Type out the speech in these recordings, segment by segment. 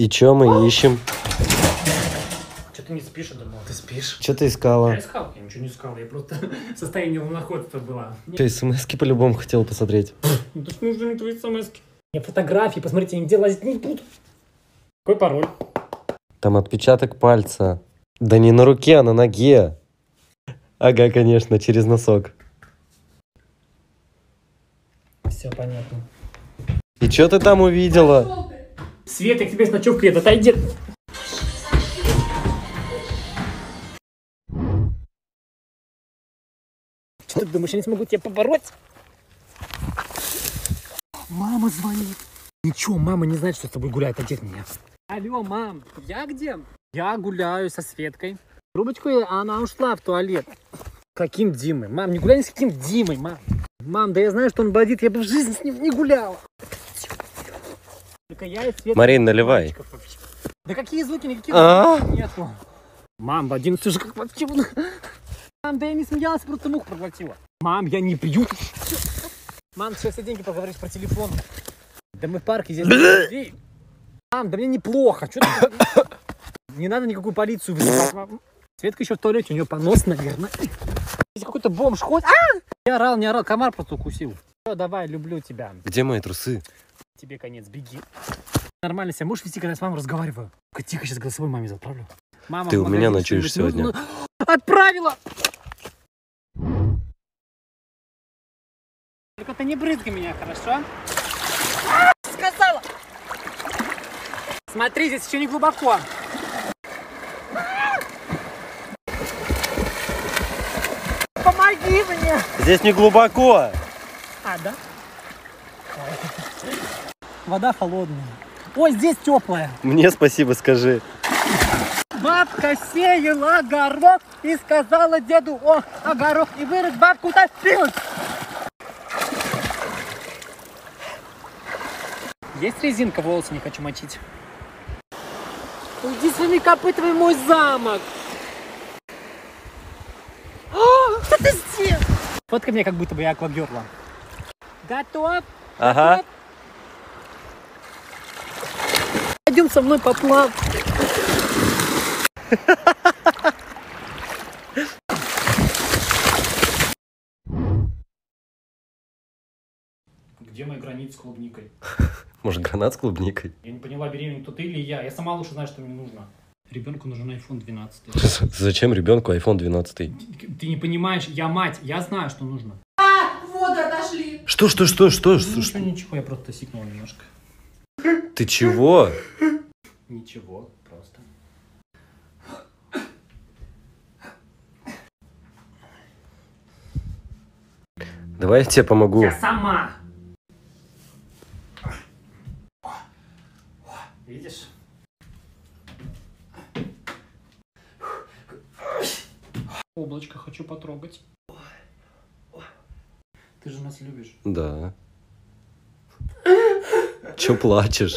И чё мы ищем? Что ты не спишь, я думал, ты спишь. Что ты Я искала? искал, я ничего не искал, я просто в состоянии луноходства была. Ты смс по-любому хотел посмотреть. Ну то что нужны мне твои смс Я фотографии, посмотрите, я нигде лазить не буду. Какой пароль? Там отпечаток пальца. Да не на руке, а на ноге. Ага, конечно, через носок. Все понятно. И что ты там увидела? Свет, я к тебе с ночевкой еду, отойди. Что ты думаешь, я не смогу тебя побороть? Мама звонит. Ничего, мама не знает, что с тобой гуляет отец меня. Алло, мам, я где? Я гуляю со Светкой. Трубочку, она ушла в туалет. Каким Димой? Мам, не гуляй ни с каким Димой, мам. Мам, да я знаю, что он бандит, я бы в жизни с ним не гуляла. Только я и Светка. Марин, наливай. Да какие звуки, никаких А? звуков нету. Мам, в 11 уже как вообще... Мам, да я не смеялась, просто мух проглотила. Мам, я не пью. Мам, сейчас все деньги поговоришь про телефон. Да мы в парке здесь. Мам, да мне неплохо. Что ты... Не надо никакую полицию вызывать. Светка еще в туалете, у нее понос, наверное. Здесь какой-то бомж ходит. А! Я орал, не орал, комар просто укусил. Все, давай, люблю тебя. Где мои трусы? Тебе конец, беги. Нормально себя можешь вести, когда я с мамой разговариваю? Тихо, сейчас голосовой маме отправлю. Мама, Ты у меня ночуешь сегодня. Отправила! Только ты не брызгай меня, хорошо? Сказала! Смотри, здесь еще не глубоко. Помоги мне! Здесь не глубоко. А, да? Вода холодная. Ой, здесь теплая. Мне спасибо скажи. Бабка сеяла горох и сказала деду, о, горох не вырос, бабка утопилась. Есть резинка, волосы не хочу мочить. Уйди своими копытами мой замок. А, что ты сделал? Фоткай меня, как будто бы я аквагерла. Готов? Ага. Пойдем со мной поплавать. Где мои границы с клубникой? Может, гранат с клубникой? Я не поняла, беременный кто ты или я. Я сама лучше знаю, что мне нужно. Ребенку нужен iPhone 12. Зачем ребенку iPhone 12? Ты не понимаешь, я мать, я знаю, что нужно. Воды отошли. Что, что, что, что? что, Ничего, что? ничего, я просто сикнул немножко. Ты чего? Ничего, просто. Давай я тебе помогу. Я сама. Видишь? Облачко хочу потрогать. Ты же нас любишь. Да. Че плачешь?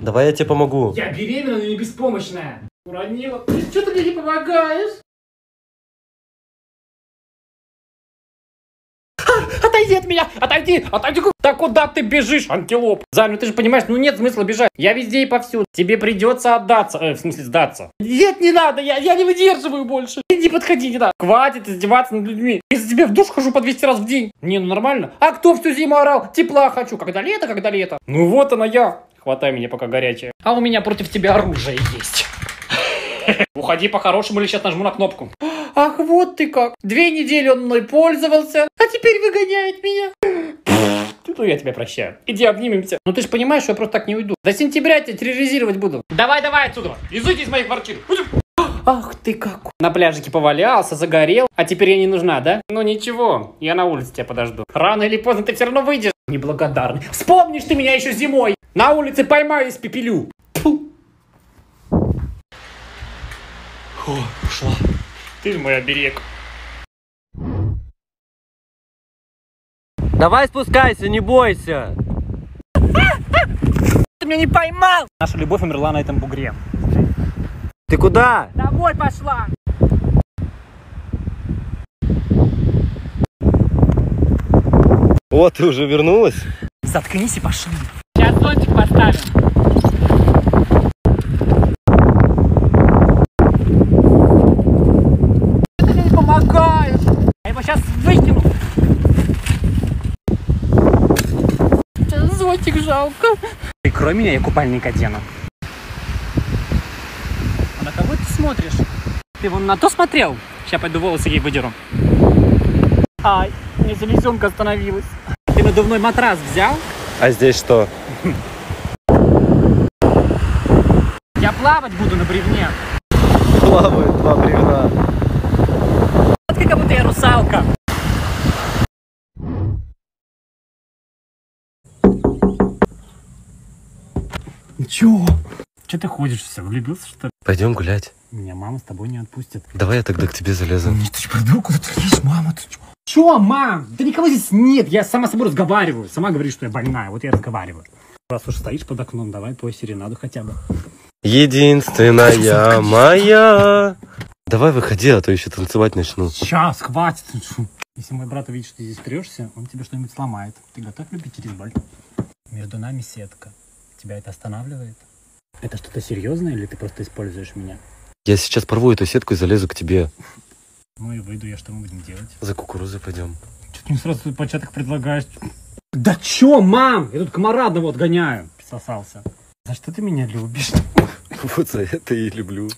Давай я тебе помогу. Я беременна, но не беспомощная. Уронила. Ты ты мне не помогаешь? Отойди от меня! Отойди! Отойди! Да куда ты бежишь, антилоп? Зай, ты же понимаешь, ну нет смысла бежать. Я везде и повсюду. Тебе придется отдаться. Э, в смысле сдаться. Нет, не надо, я, я не выдерживаю больше. Не подходи, не надо. Хватит издеваться над людьми. Я за тебя в душ хожу по 200 раз в день. Не, ну нормально. А кто всю зиму орал? Тепла хочу. Когда лето, когда лето. Ну вот она я. Хватай меня, пока горячая. А у меня против тебя оружие есть. Уходи по-хорошему или сейчас нажму на кнопку. Ах, вот ты как. Две недели он мной пользовался, а теперь выгоняет меня. Ну, я тебя прощаю. Иди обнимемся. Ну, ты же понимаешь, что я просто так не уйду. До сентября я тебя терроризировать буду. Давай, давай отсюда. Изуйте из моих квартир. Ах ты как. На пляжике повалялся, загорел, а теперь я не нужна, да? Ну ничего, я на улице тебя подожду. Рано или поздно ты все равно выйдешь. Неблагодарный. Вспомнишь ты меня еще зимой. На улице поймаю и спепелю. Тьфу. О, ушла. Ты мой оберег. Давай спускайся, не бойся. Ты меня не поймал! Наша любовь умерла на этом бугре. Ты куда? Домой пошла! О, ты уже вернулась? Заткнись и пошли. Сейчас зонтик поставим. Это мне не помогает. Я его сейчас выкину. Сейчас зонтик жалко. Прикрой меня, я купальник одену. А на кого ты смотришь? Ты вон на то смотрел? Сейчас пойду волосы ей выдеру. Ай, мне селезенка остановилась. Ты надувной матрас взял? А здесь что? Я плавать буду на бревне. Плавают два бревна. Чё? Че ты ходишь все? Влюбился, что ли? Пойдем гулять. Меня мама с тобой не отпустит. Давай я тогда к тебе залезу. Ты же придурок, куда ты лезешь, мама? Ты чё? Чё, мам? Да никого здесь нет. Я сама с собой разговариваю. Сама говоришь, что я больная. Вот я разговариваю. Раз уж стоишь под окном, давай пой серенаду хотя бы. Единственная моя. Давай выходи, а то еще танцевать начну. Сейчас, хватит. Ты чё? Если мой брат увидит, что ты здесь трешься, он тебе что-нибудь сломает. Ты готов любить через боль? Между нами сетка. Тебя это останавливает? Это что-то серьезное или ты просто используешь меня? Я сейчас порву эту сетку и залезу к тебе. Ну и выйду я, что мы будем делать? За кукурузой пойдем. Что ты мне сразу тут початок предлагаешь? Да чё, мам? Я тут комара одного отгоняю. Присосался. За что ты меня любишь? Вот за это и люблю.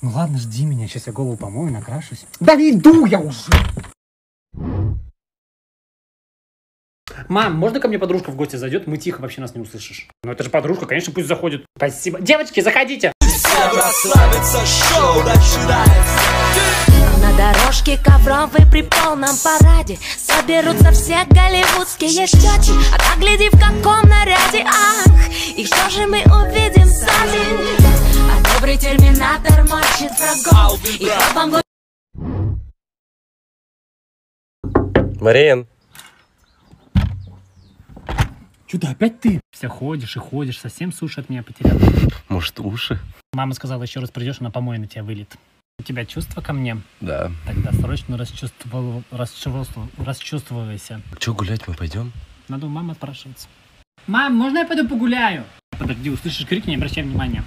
Ну ладно, жди меня, сейчас я голову помою, накрашусь. Да иду я уже! Мам, можно ко мне подружка в гости зайдет? Мы тихо, вообще нас не услышишь. Ну это же подружка, конечно, пусть заходит. Спасибо. Девочки, заходите! На дорожке ковровой при полном параде Соберутся все голливудские щеки А так гляди в каком наряде, ах И что же мы увидим сзади? А добрый терминатор мочит врагов И хлопом Мариен, Чудо, опять ты? Все ходишь и ходишь, совсем суши от меня потерял. может уши? Мама сказала, еще раз придешь, она помой на тебя вылет. У тебя чувства ко мне? Да. Тогда срочно расчувствовал, расчувствовал, расчувствовайся. Че гулять мы пойдем? Надо у мамы спрашиваться. Мам, можно я пойду погуляю? Подожди, услышишь крик, не обращай внимания.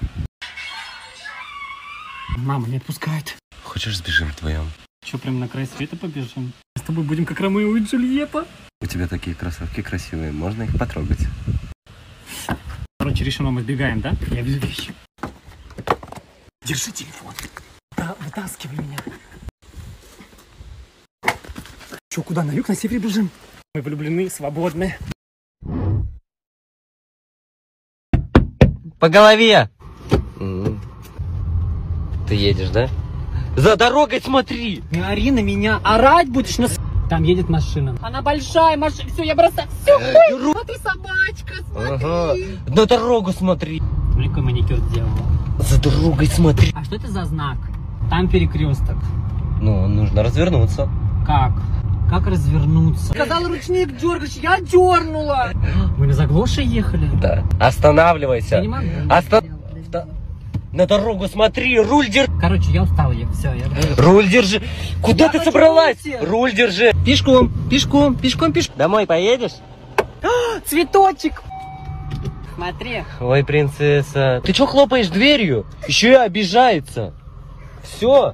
Мама не отпускает. Хочешь сбежим вдвоем? Че, прям на край света побежим? Мы с тобой будем как Ромео и Джульетта. У тебя такие кроссовки красивые, можно их потрогать? Короче, решено, мы сбегаем, да? Я везу вещи. Держи телефон. Да, вытаскивай меня. Че, куда, на юг, на север бежим? Мы влюблены, свободны. По голове! Ты едешь, да? За дорогой смотри! Не ори на меня, орать будешь на... с- Там едет машина. Она большая машина, все, я бросаю. Все, смотри, собачка, Ага. На дорогу смотри! Смотри, какой маникюр сделала. За дорогой смотри! А что это за знак? Там перекресток. Ну, нужно развернуться. Как? Как развернуться? Сказал ручник дергаешь, я дернула. Мы на заглоши ехали? Да. Останавливайся. Я не могу. Оста- На дорогу смотри, руль держи. Короче, я устал, я все, я Руль держи. Куда Я ты собралась? выйти. Руль держи. Пешком, пешком, пешком, пешком. Домой поедешь? Цветочек. Смотри. Ой, принцесса. Ты что хлопаешь дверью? Еще и обижается. Все.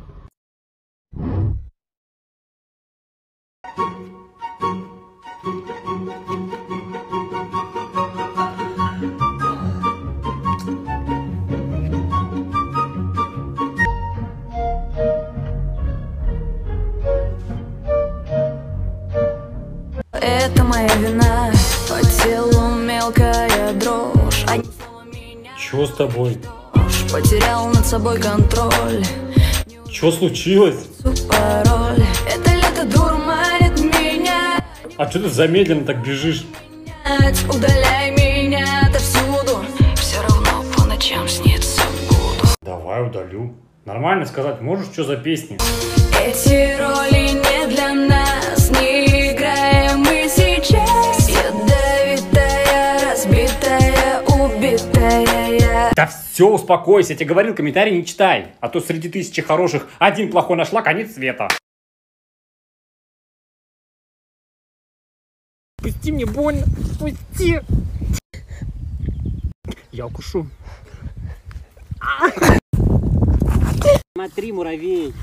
Это моя вина По телу мелкая дрожь Одни слова меня Что с тобой? Потерял над собой контроль Что случилось? Пароль Это лето дурманит меня А что ты замедленно так бежишь? Удаляй меня отовсюду Все равно по ночам снится буду Давай удалю. Нормально сказать можешь, что за песни? Эти роли не для нас Не играем Да все, успокойся, я тебе говорил, комментарий не читай. А то среди тысячи хороших один плохой нашла, конец света. Пусти, мне больно. Пусти. Я укушу. Смотри, муравей.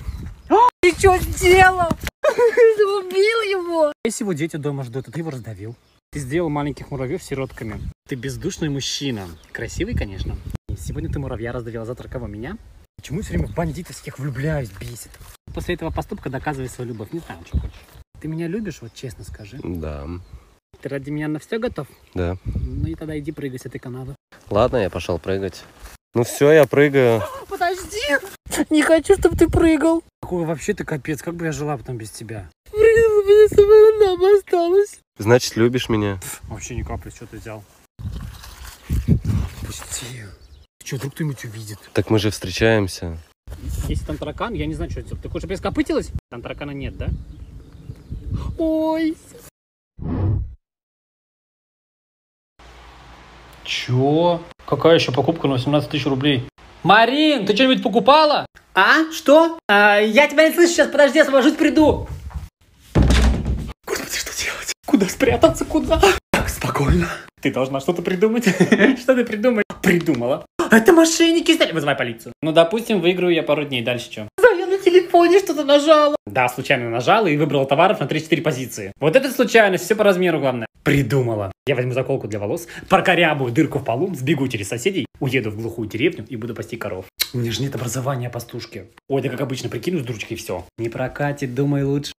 Ты что сделал? Ты убил его? Если его дети дома ждут, а ты его раздавил. Ты сделал маленьких муравьев сиротками. Ты бездушный мужчина. Красивый, конечно. Сегодня ты муравья раздавил, а завтра кого, меня? Почему я все время в бандитов всех влюбляюсь, бесит? После этого поступка доказывай свою любовь. Не знаю, что хочешь. Ты меня любишь, вот честно скажи. Да, Ты ради меня на все готов? да. Ну и тогда иди прыгай с этой канавы. Ладно, я пошел прыгать. Ну все, я прыгаю. Подожди. Не хочу, чтобы ты прыгал. Какой вообще ты капец, как бы я жила потом без тебя? Прыгал, мне самая нам осталась. Значит, любишь меня? Вообще ни капли, что ты взял? Пусти. Что, вдруг кто-нибудь увидит? Так мы же встречаемся. Если там таракан, я не знаю, что это. Ты хочешь, чтобы я скопытилась? Там таракана нет, да? Ой. Чё? Какая еще покупка на 18 тысяч рублей? Марин, ты что-нибудь покупала? А? Что? А, я тебя не слышу сейчас, подожди, освобожусь, приду. Господи, что делать? Куда спрятаться, куда? Так, спокойно. Ты должна что-то придумать. Что ты придумать? Придумала. Это мошенники сняли. Вызывай полицию. Ну, допустим, выиграю я пару дней. Дальше что? Да, я на телефоне что-то нажала. Да, случайно нажала и выбрала товаров на 3-4 позиции. Вот это случайность, все по размеру главное. Придумала. Я возьму заколку для волос, прокорябую дырку в полу, сбегу через соседей, уеду в глухую деревню и буду пасти коров. У меня же нет образования пастушки. Ой, да как обычно, прикину с дурочкой и все. Не прокатит, думай лучше.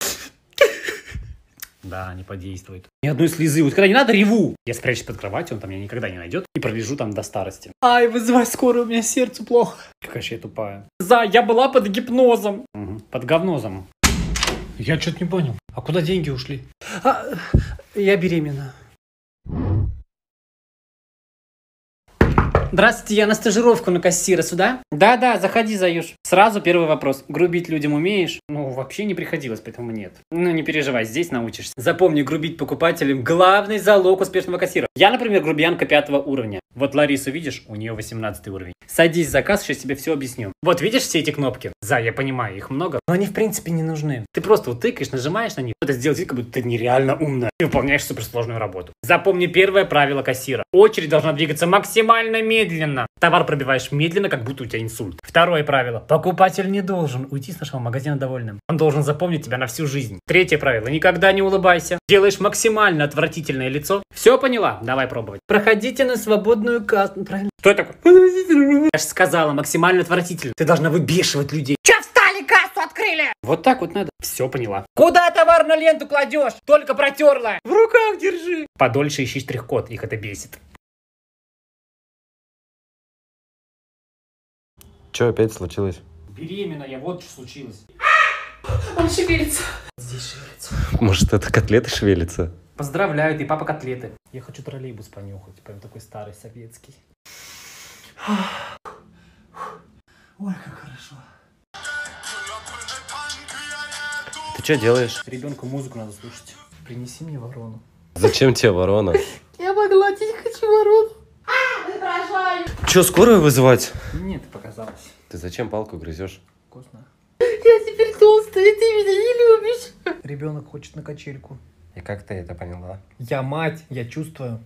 Да, не подействует. Ни одной слезы. Вот когда не надо, реву. Я спрячусь под кроватью, он там меня никогда не найдет. И пролежу там до старости. Ай, вызывай скорую, у меня сердце плохо. Какая же я тупая. За, я была под гипнозом. Под говнозом. Я что-то не понял. А куда деньги ушли? А, я беременна. Здравствуйте, я на стажировку на кассира сюда? Да-да, заходи, Заюш. Сразу первый вопрос. Грубить людям умеешь? Ну, вообще не приходилось, поэтому нет. Ну, не переживай, здесь научишься. Запомни, грубить покупателям – главный залог успешного кассира. Я, например, грубиянка пятого уровня. Вот Ларису видишь, у нее 18 уровень. Садись, заказ, сейчас тебе все объясню. Вот видишь все эти кнопки? За, я понимаю, их много, но они в принципе не нужны. Ты просто вот тыкаешь, нажимаешь на них. Это сделать как будто ты нереально умная. Ты выполняешь суперсложную работу. Запомни первое правило кассира. Очередь должна двигаться максимально медленно. Товар пробиваешь медленно, как будто у тебя инсульт. Второе правило. Покупатель не должен уйти с нашего магазина довольным. Он должен запомнить тебя на всю жизнь. Третье правило. Никогда не улыбайся. Делаешь максимально отвратительное лицо. Все поняла? Давай пробовать. Проходите на свободную кассу. Правильно? Что это? Я же сказала, максимально отвратительно. Ты должна выбешивать людей. Че встали, кассу открыли? Вот так вот надо. Все поняла. Куда товар на ленту кладешь? Только протерла. В руках держи. Подольше ищи штрих-код, их это бесит. Че опять случилось? Беременна я, вот что случилось. Он шевелится. Здесь шевелится. Может, это котлеты шевелятся? Поздравляю, ты папа котлеты. Я хочу троллейбус понюхать, прям такой старый советский. Ой, как хорошо. Ты что делаешь? Ребенку музыку надо слушать. Принеси мне ворону. Зачем тебе ворона? Я. Раздражаю. Че, скорую вызывать? Нет, показалось. Ты зачем палку грызешь? Вкусно. Я теперь толстая, и ты меня не любишь. Ребенок хочет на качельку. И как ты это поняла? Я мать, я чувствую.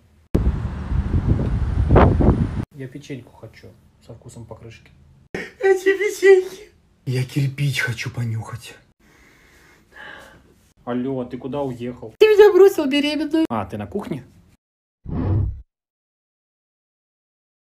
Я печеньку хочу со вкусом покрышки. Эти печеньки. Я кирпич хочу понюхать. Алло, ты куда уехал? Ты меня бросил беременную. А, ты на кухне?